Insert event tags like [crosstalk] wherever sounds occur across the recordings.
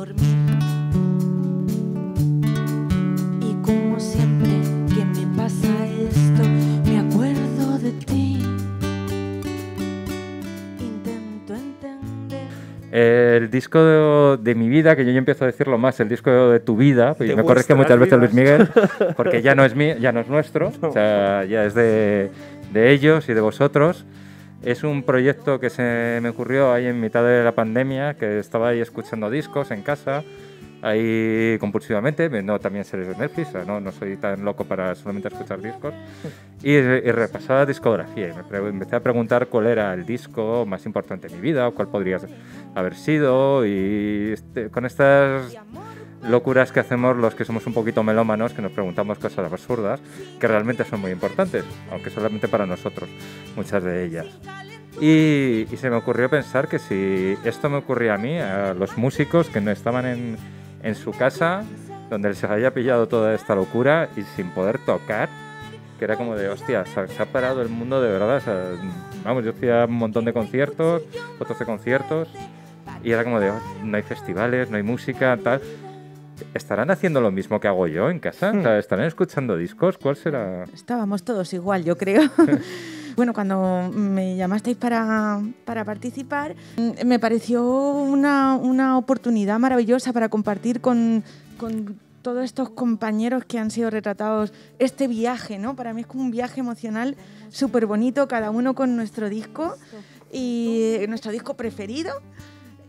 dormir. Y como siempre que me pasa esto, me acuerdo de ti. Intento entender. El disco de, de, mi vida, que yo ya empiezo a decirlo más, el disco de tu vida, y me corrige muchas vidas. veces Luis Miguel, [laughs] porque ya no es, mí, ya no es nuestro, no. o sea, ya es de, de ellos y de vosotros. Es un proyecto que se me ocurrió ahí en mitad de la pandemia, que estaba ahí escuchando discos en casa, ahí compulsivamente, no también series de Netflix, no, no soy tan loco para solamente escuchar discos, y, repasaba discografía y me empecé a preguntar cuál era el disco más importante de mi vida, o cuál podría haber sido, y este, con estas locuras que hacemos los que somos un poquito melómanos, que nos preguntamos cosas absurdas, que realmente son muy importantes, aunque solamente para nosotros, muchas de ellas. Y, y, se me ocurrió pensar que si esto me ocurría a mí, a los músicos que no estaban en, en su casa, donde se había pillado toda esta locura y sin poder tocar, que era como de, hostia, se ha parado el mundo de verdad. vamos, yo hacía un montón de conciertos, fotos de conciertos, y era como de, oh, no hay festivales, no hay música, tal. ¿Estarán haciendo lo mismo que hago yo en casa? Hmm. ¿Estarán escuchando discos? ¿Cuál será? Estábamos todos igual, yo creo. [laughs] bueno, cuando me llamasteis para, para participar, mm, me pareció una, una, oportunidad maravillosa para compartir con, con todos estos compañeros que han sido retratados este viaje, ¿no? Para mí es como un viaje emocional súper bonito, cada uno con nuestro disco y nuestro disco preferido.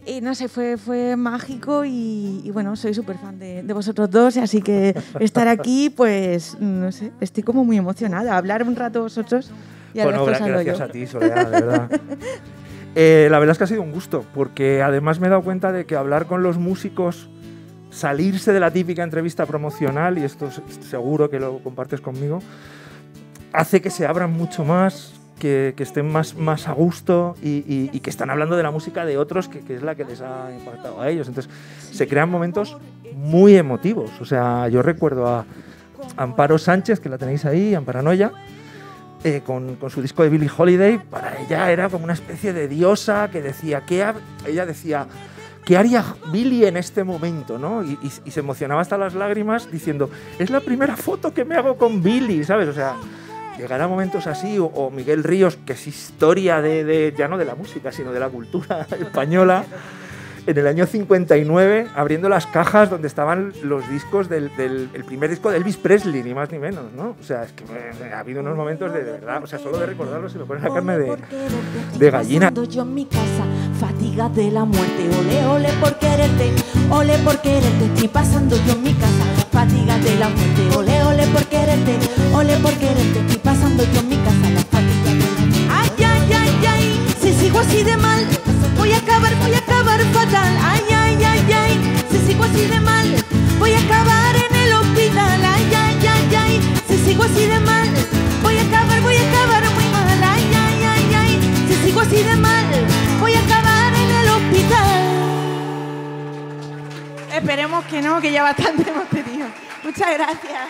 Y no sé, fue, fue mágico y, bueno, soy súper fan de, de, vosotros dos, así que estar aquí, pues, no sé, estoy como muy emocionada. Hablar un rato vosotros bueno, gracias a ti, Soledad, de verdad. [laughs] Eh, la verdad es que ha sido un gusto, porque además me he dado cuenta de que hablar con los músicos, salirse de la típica entrevista promocional, y esto seguro que lo compartes conmigo, hace que se abran mucho más, que, estén más, más a gusto y, que están hablando de la música de otros, que, es la que les ha impactado a ellos. Entonces, se crean momentos muy emotivos. O sea, yo recuerdo a Amparo Sánchez, que la tenéis ahí, Amparanoia, eh, con, su disco de Billie Holiday, para ella era como una especie de diosa que decía, ¿qué ella decía, ¿qué haría Billie en este momento? ¿no? Y, se emocionaba hasta las lágrimas diciendo, es la primera foto que me hago con Billie, ¿sabes? O sea, llegará momentos así, o, Miguel Ríos, que es historia de, ya no de la música, sino de la cultura [laughs] española en el año 59 abriendo las cajas donde estaban los discos del, primer disco de Elvis Presley, ni más ni menos, ¿no? O sea, es que ha habido unos momentos de, verdad, o sea, solo de recordarlo se me pone la carne de, de gallina. Yo en mi casa, fatiga de la muerte, ole, ole por quererte, ole por quererte, voy a acabar en el hospital. Ay, ay, ay, ay, si sigo así de mal, voy a acabar, voy a acabar muy mal. Ay, ay, ay, ay, si sigo así de mal, voy a acabar en el hospital. Esperemos que no, que ya bastante hemos tenido. Muchas gracias.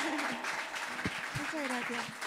Muchas gracias.